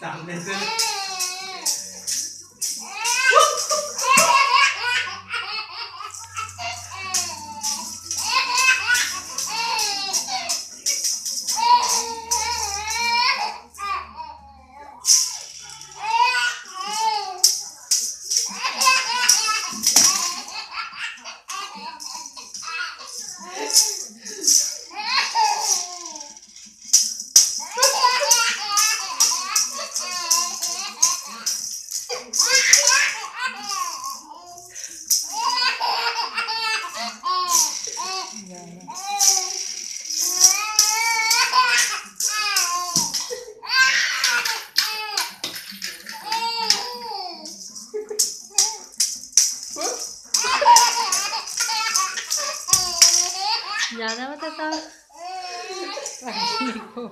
ダメで。ज़्यादा बता